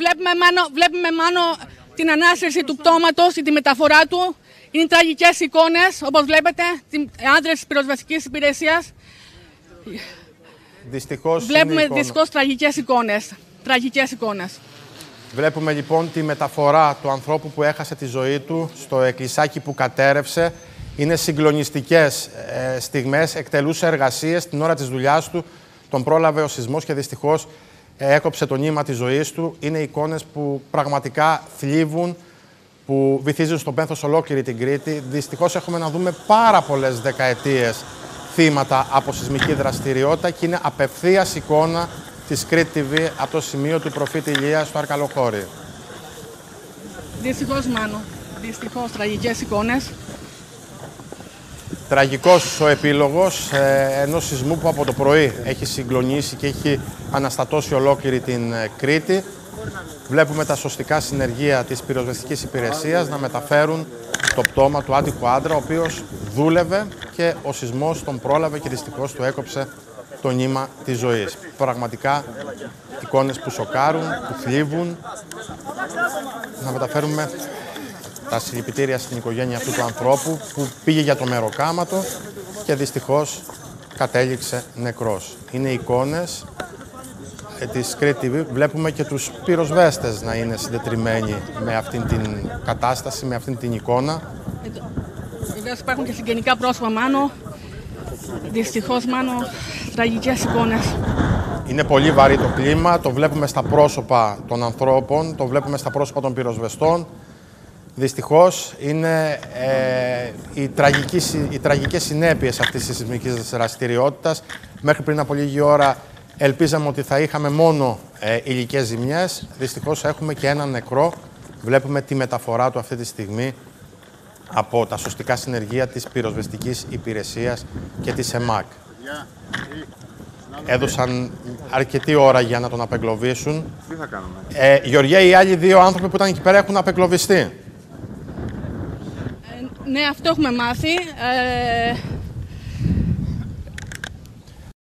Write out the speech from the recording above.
βλέπουμε, μάνο, βλέπουμε μάνο την ανάσταση του πτώματος ή τη μεταφορά του. Είναι τραγικές εικόνες, όπως βλέπετε, άντρες της πυροσβεστικής υπηρεσίας. Δυστυχώς Βλέπουμε δυστυχώς τραγικές εικόνες. Τραγικές εικόνες. Βλέπουμε λοιπόν τη μεταφορά του ανθρώπου που έχασε τη ζωή του στο εκκλησάκι που κατέρευσε. Είναι συγκλονιστικές ε, στιγμές, εκτελούσε εργασίες την ώρα της δουλειάς του, τον πρόλαβε ο σεισμός και δυστυχώς ε, έκοψε το νήμα της ζωής του. Είναι εικόνες που πραγματικά θλίβουν, που βυθίζουν στο πένθος ολόκληρη την Κρήτη. Δυστυχώς έχουμε να δούμε πάρα πολλές δεκαετίες θύματα από σεισμική δραστηριότητα και είναι απευθείας εικόνα της Κρήτη TV από το σημείο του προφήτη Ηλίας στο Αρκαλοχώρι. Δυστυχώς, Μάνο. Δυστυχώς, τραγικές εικόνες. Τραγικός ο επίλογος ε, ενός σεισμού που από το πρωί έχει συγκλονίσει και έχει αναστατώσει ολόκληρη την ε, Κρήτη. Βλέπουμε τα σωστικά συνεργεία της πυροσβεστικής υπηρεσίας να μεταφέρουν το πτώμα του άτυχου άντρα, ο οποίος δούλευε και ο σεισμός τον πρόλαβε και δυστυχώς του έκοψε το νήμα της ζωής. Πραγματικά εικόνες που σοκάρουν, που θλίβουν. Να μεταφέρουμε τα συλληπιτήρια στην οικογένεια αυτού του ανθρώπου που πήγε για το μεροκάματο και δυστυχώς κατέληξε νεκρός. Είναι εικόνες ε, της Κρήτη Βλέπουμε και τους πυροσβέστες να είναι συντετριμένοι με αυτήν την κατάσταση, με αυτήν την εικόνα. Βεβαίως υπάρχουν και συγγενικά πρόσωπα μάνο. Δυστυχώς μάνο τραγικές εικόνες. Είναι πολύ βαρύ το κλίμα, το βλέπουμε στα πρόσωπα των ανθρώπων, το βλέπουμε στα πρόσωπα των πυροσβεστών. Δυστυχώς είναι ε, οι, τραγικές, οι τραγικές συνέπειες αυτής της σεισμικής δραστηριότητας. Μέχρι πριν από λίγη ώρα ελπίζαμε ότι θα είχαμε μόνο ε, υλικές ζημιές. Δυστυχώς έχουμε και ένα νεκρό. Βλέπουμε τη μεταφορά του αυτή τη στιγμή από τα σωστικά συνεργεία της πυροσβεστικής υπηρεσίας και της ΕΜΑΚ. Έδωσαν αρκετή ώρα για να τον απεγκλωβίσουν. Τι θα κάνουμε; Ε, Γεωργία, οι άλλοι δύο άνθρωποι που ήταν εκεί πέρα έχουν απεγκλωβιστεί. Ναι, αυτό έχουμε μάθει. Ε,